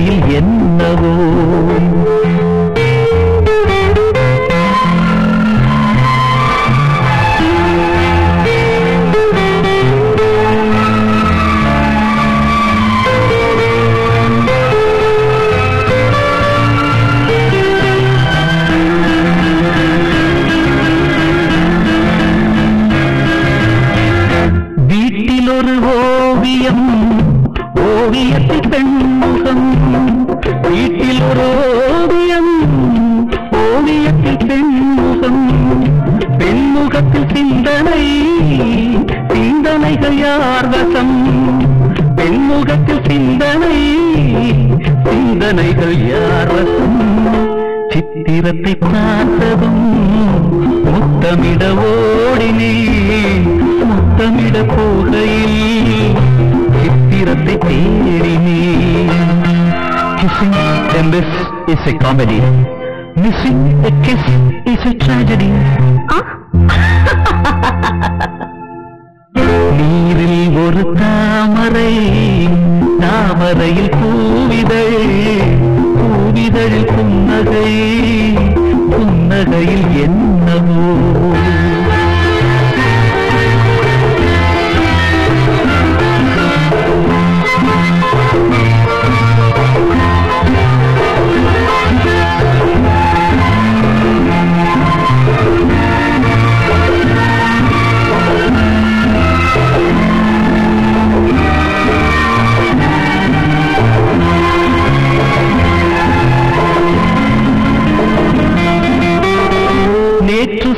புன்னகையில் என்னவோ வீட்டில் ஒரு ஓவியம் ஓவியத்தில் பெண்முகம் வீட்டில் ஒரு ஓவியம் ஓவியத்தில் பெண்முகம் பெண்முகத்தில் சிந்தனை. சிந்தனைகள் யார் வசம்? பெண்முகத்தில் சிந்தனை. சிந்தனைகள் யார் வசம்? சித்திரத்தை பார்த்ததும் முத்தமிடவோ Kissing in this is a comedy. Missing a kiss is a tragedy. நீரில் ஒரு தாமரை தாமரையில் பூவிதழ் பூவிதழில் புன்னகை புன்னகையில் என்னவோ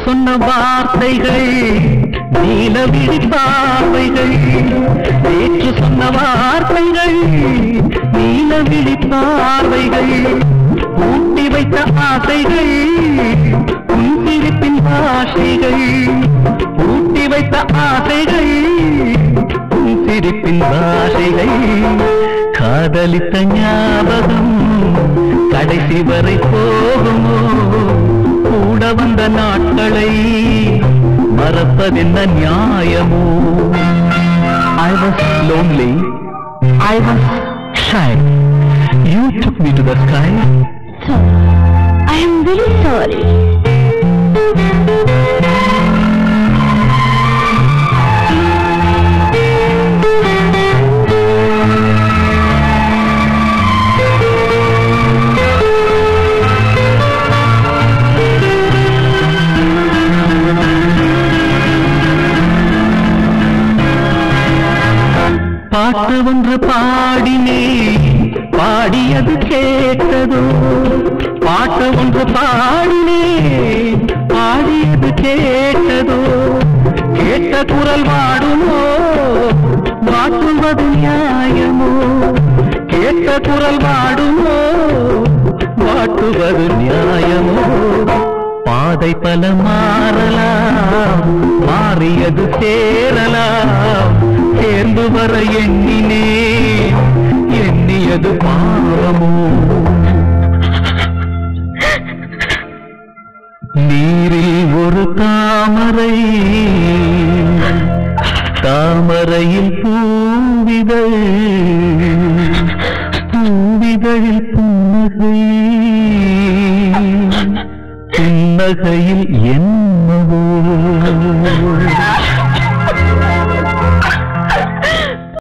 சொன்ன வார்த்தைகள் நீலவிழி பார்வைகள் நேற்று சொன்ன வார்த்தைகள் நீலவிழி பார்வைகள் ஊட்டி வைத்த ஆசைகள் உன் பாஷைகள் ஊட்டி வைத்த ஆசைகள் உன் பாஷைகள். காதலித்த ஞாபகம் கடைசி வரை போகுமோ. வந்த நாட்களை மறப்பதென்ன நியாயமோ I was lonely. I was shy. You took me to the sky. Sorry. I am very ஒன்று பாடினே பாடியது கேட்டதோ? பாட்டு ஒன்று பாடினே பாடியது கேட்டதோ? கேட்ட குரல் வாடுமோ? வாட்டுவது நியாயமோ? கேட்ட குரல் வாடுமோ? வாட்டுவது நியாயமோ? பாதை பல மாறலாம் மாறியது சேரலாம் சேர்ந்து வர எண்ணினே எண்ணியது பாவமோ? நீரில் ஒரு தாமரை தாமரையில் பூவிதழ் பூவிதழில் புன்னகை. புன்னகையில் என்னவோ